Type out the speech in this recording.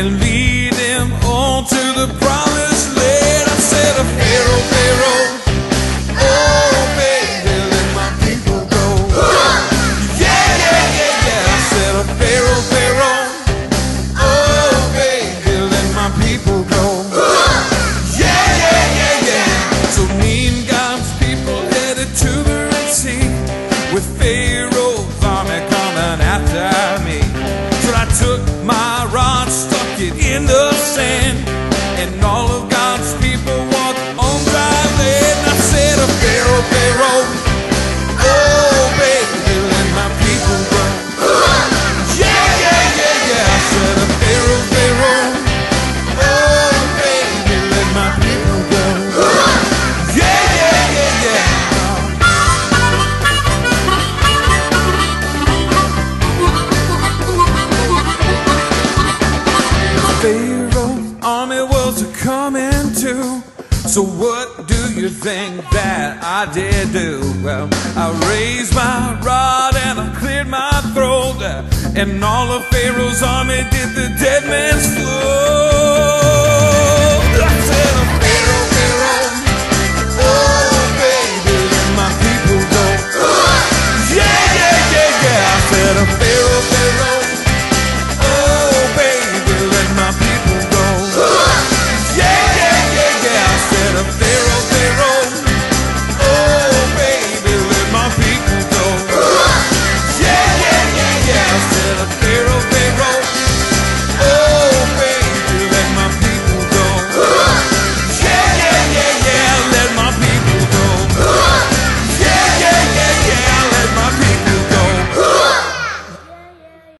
and leave. in the Pharaoh's army was coming too. So what do you think that I did do? Well, I raised my rod and I cleared my throat, and all of Pharaoh's army did the dead man.